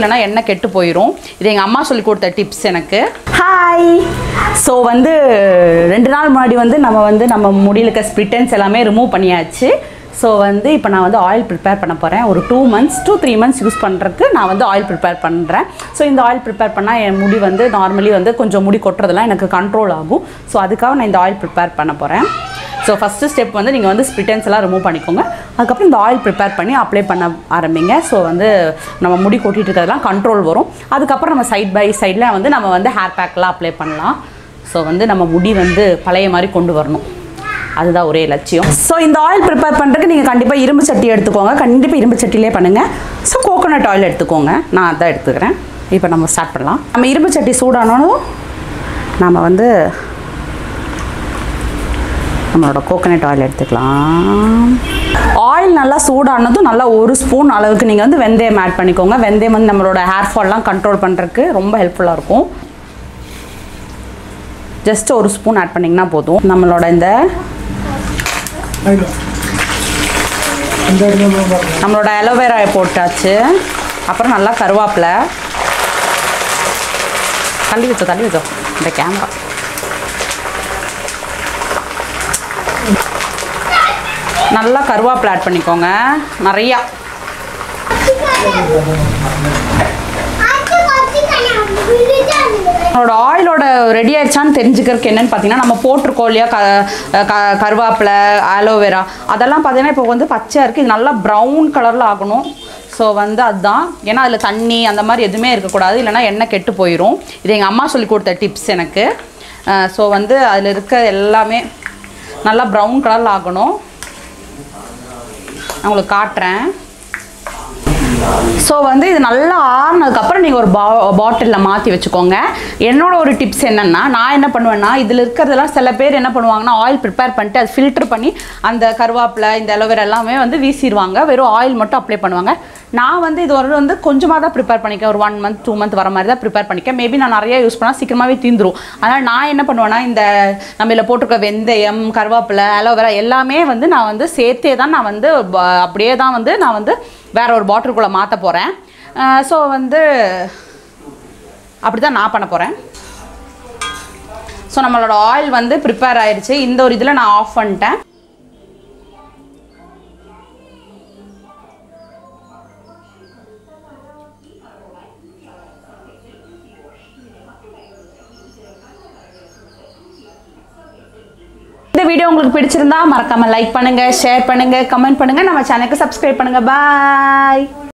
இல்லைன்னா எண்ணெய் கெட்டு போயிடும் இது எங்கள் அம்மா சொல்லி கொடுத்த டிப்ஸ் எனக்கு. ஹாய் ஸோ வந்து ரெண்டு நாள் முன்னாடி வந்து நம்ம வந்து நம்ம முடியில் இருக்க ஸ்பிட்டன்ஸ் எல்லாமே ரிமூவ் பண்ணியாச்சு. ஸோ வந்து இப்போ நான் வந்து ஆயில் ப்ரிப்பேர் பண்ண போகிறேன் ஒரு two months two three months use பண்ணுறதுக்கு நான் வந்து ஆயில் ப்ரிப்பேர் பண்ணுறேன் ஸோ இந்த ஆயில் ப்ரிப்பேர் பண்ணால் என் முடி வந்து நார்மலி வந்து கொஞ்சம் முடி கொட்டுறதெல்லாம் எனக்கு கண்ட்ரோல் ஆகும். ஸோ அதுக்காக நான் இந்த ஆயில் ப்ரிப்பேர் பண்ண போகிறேன் ஸோ ஃபஸ்ட்டு ஸ்டெப் வந்து நீங்கள் வந்து ஸ்பிட்டன்ஸ் எல்லாம் ரிமூவ் பண்ணிக்கோங்க. அதுக்கப்புறம் இந்த ஆயில் ப்ரிப்பேர் பண்ணி அப்ளை பண்ண ஆரம்பிங்க. ஸோ வந்து நம்ம முடி கொட்டிட்டு இருக்கிறதெல்லாம் கண்ட்ரோல் வரும். அதுக்கப்புறம் நம்ம சைட் பை சைடில் வந்து நம்ம வந்து ஹேர் பேக்லாம் அப்ளை பண்ணலாம். ஸோ வந்து நம்ம முடி வந்து பழைய மாதிரி கொண்டு வரணும். அதுதான் ஒரே லட்சியம். ஸோ இந்த ஆயில் ப்ரிப்பேர் பண்ணுறதுக்கு நீங்கள் கண்டிப்பாக இரும்பு சட்டி எடுத்துக்கோங்க. கண்டிப்பாக இரும்பு சட்டிலே பண்ணுங்கள் ஸோ கோகோனட் ஆயில் எடுத்துக்கோங்க. நான் அதான் எடுத்துக்கிறேன். இப்போ நம்ம ஸ்டார்ட் பண்ணலாம். நம்ம இரும்பு சட்டி சூடானாலும் நம்ம வந்து நம்மளோட கோகனட் ஆயில் எடுத்துக்கலாம். ஆயில் நல்லா சூடானதும் நல்லா ஒரு ஸ்பூன் அளவுக்கு நீங்கள் வந்து வெந்தயம் ஆட் பண்ணிக்கோங்க. வெந்தயம் வந்து நம்மளோட ஹேர் ஃபால்லாம் கண்ட்ரோல் பண்ணுறதுக்கு ரொம்ப ஹெல்ப்ஃபுல்லாக இருக்கும். ஜஸ்ட் ஒரு ஸ்பூன் ஆட் பண்ணிங்கன்னா போதும். நம்மளோட இந்த நம்மளோட அலோவேரா போட்டாச்சு. அப்புறம் நல்லா கருவேப்பிலை. தள்ளி வச்சோம் தள்ளி வச்சோம் இந்த கேமரா நல்லா கருவேப்பிலை ஆட் பண்ணிக்கோங்க. நிறையா. நம்மளோட ஆயிலோட ரெடி ஆயிடுச்சான்னு தெரிஞ்சுக்கிறதுக்கு என்னென்னு பார்த்தீங்கன்னா நம்ம போட்டிருக்கோம் இல்லையா? க க- கருவேப்பிலை ஆலோவேரா அதெல்லாம் பார்த்தீங்கன்னா இப்போ வந்து பச்சையாக இருக்குது இது நல்லா ப்ரௌன் கலரில் ஆகணும். ஸோ வந்து அதுதான். ஏன்னா அதில் தண்ணி அந்த மாதிரி எதுவுமே இருக்கக்கூடாது. இல்லைன்னா எண்ணெய் கெட்டு போயிடும் இது எங்கள் அம்மா சொல்லி கொடுத்த டிப்ஸ் எனக்கு. ஸோ வந்து அதில் இருக்க எல்லாமே நல்லா ப்ரௌன் கலரில் ஆகணும். நான் உங்களுக்கு காட்டுறேன். ஸோ வந்து இது நல்லா ஆறுனதுக்கப்புறம் நீங்கள் ஒரு பா பாட்டிலில் மாற்றி வச்சுக்கோங்க. என்னோட ஒரு டிப்ஸ் என்னென்னா நான் என்ன பண்ணுவேன்னா இதில் இருக்கிறதெல்லாம் சில பேர் என்ன பண்ணுவாங்கன்னா ஆயில் ப்ரிப்பேர் பண்ணிட்டு அது ஃபில்டர் பண்ணி அந்த கருவேப்பிலை இந்த அலோவேரா எல்லாமே வந்து வீசிடுவாங்க வெறும் ஆயில் மட்டும் அப்ளை பண்ணுவாங்க. நான் வந்து இது ஒரு வந்து கொஞ்சமாக தான் ப்ரிப்பேர் பண்ணிக்கேன் ஒரு ஒன் மந்த் டூ மந்த் வர மாதிரி தான் ப்ரிப்பேர் பண்ணிக்கேன் மேபி நான் நிறைய யூஸ் பண்ணால் சீக்கிரமாகவே தீந்துரும். அதனால் நான் என்ன பண்ணுவேன்னா இந்த நம்ம இதில் போட்டிருக்க வெந்தயம் கருவேப்பிலை அலோவேரா எல்லாமே வந்து நான் வந்து சேர்த்தே தான் நான் வந்து அப்படியே தான் வந்து நான் வந்து வேற ஒரு பாட்டிலுக்குள்ளே மாற்ற போகிறேன் ஸோ வந்து அப்படி தான் நான் பண்ண போகிறேன் ஸோ நம்மளோட ஆயில் வந்து ப்ரிப்பேர் ஆயிடுச்சு. இந்த ஒரு இதில் நான் ஆஃப் பண்ணிட்டேன். வீடியோ உங்களுக்கு பிடிச்சிருந்தா மறக்காம லைக் பண்ணுங்க ஷேர் பண்ணுங்க கமெண்ட் பண்ணுங்க. நம்ம சேனலுக்கு சப்ஸ்கிரைப் பண்ணுங்க. பாய்